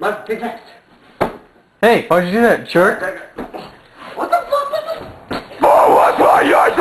Let's be next. Hey, why'd you do that, jerk? What the fuck was this? Forward by your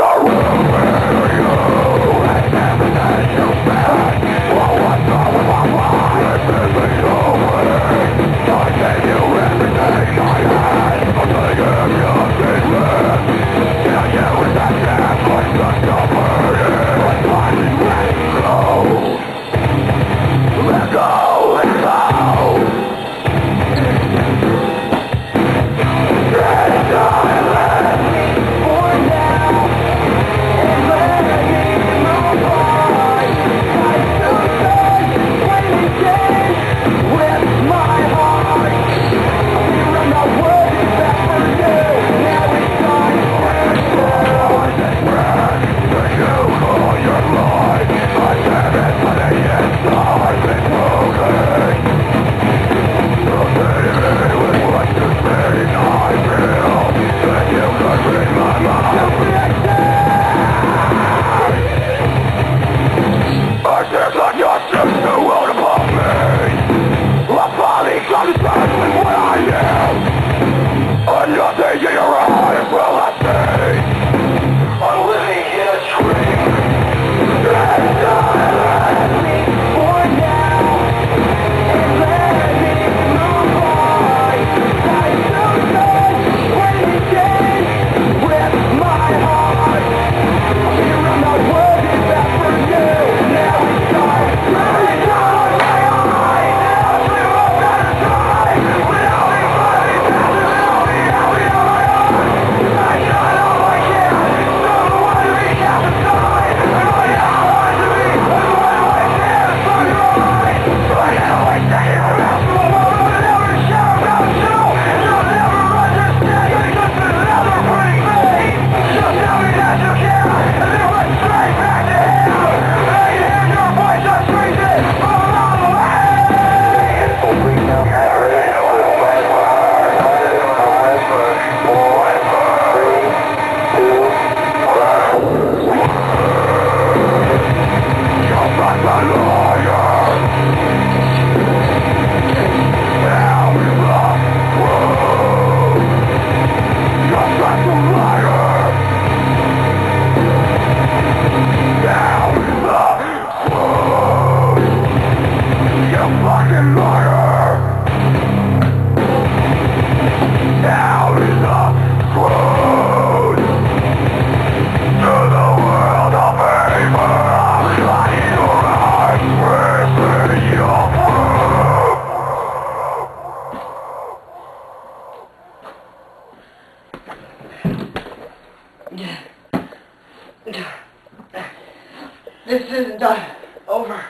This isn't done. Over.